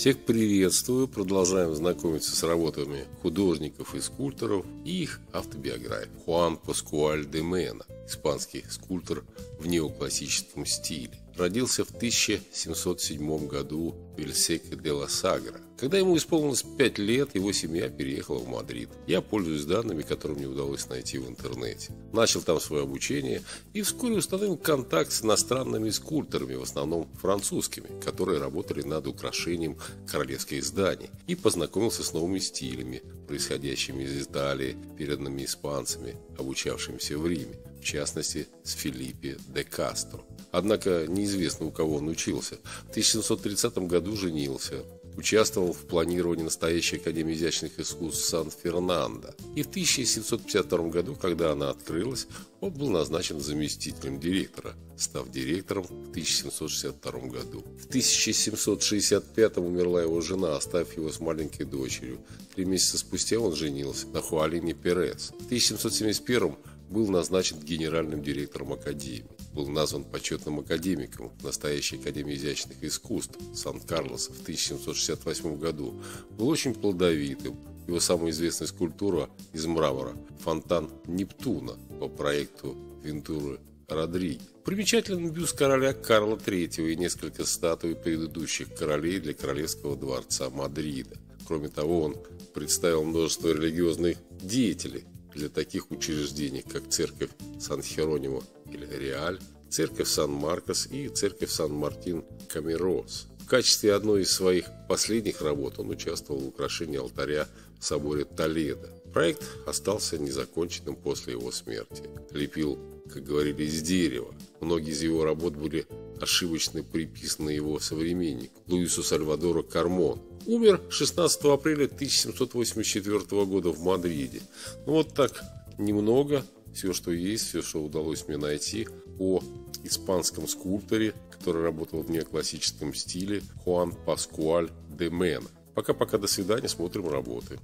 Всех приветствую, продолжаем знакомиться с работами художников и скульпторов и их автобиографий. Хуан Паскуаль де Мена, испанский скульптор в неоклассическом стиле. Родился в 1707 году в Вильсеке де ла Сагра. Когда ему исполнилось 5 лет, его семья переехала в Мадрид. Я пользуюсь данными, которые мне удалось найти в интернете. Начал там свое обучение и вскоре установил контакт с иностранными скульпторами, в основном французскими, которые работали над украшением королевских зданий и познакомился с новыми стилями, происходящими из Италии, переданными испанцами, обучавшимися в Риме в частности с Филиппе де Кастро. Однако неизвестно, у кого он учился. В 1730 году женился, участвовал в планировании настоящей Академии изящных искусств Сан-Фернандо. И в 1752 году, когда она открылась, он был назначен заместителем директора, став директором в 1762 году. В 1765 умерла его жена, оставив его с маленькой дочерью. Три месяца спустя он женился на Хуалине Перес. В 1771 был назначен генеральным директором Академии. Был назван почетным академиком настоящей Академии изящных искусств Сан-Карлоса в 1768 году. Был очень плодовитым. Его самая известная скульптура из мрамора – фонтан Нептуна по проекту Вентуры Родриги. Примечателен бюст короля Карла III и несколько статуй предыдущих королей для Королевского дворца Мадрида. Кроме того, он представил множество религиозных деятелей, для таких учреждений, как церковь Сан-Херонимо или Реаль, церковь Сан-Маркос и церковь Сан-Мартин-Камерос. В качестве одной из своих последних работ он участвовал в украшении алтаря в соборе Толедо. Проект остался незаконченным после его смерти. Лепил, как говорили, из дерева. Многие из его работ были ошибочно приписаны его современнику Луису Сальвадору Кармон, Умер 16 апреля 1784 года в Мадриде. Ну вот так немного, все, что есть, все, что удалось мне найти о испанском скульпторе, который работал в неоклассическом стиле, Хуан Паскуаль де Мена. Пока-пока, до свидания, смотрим работы.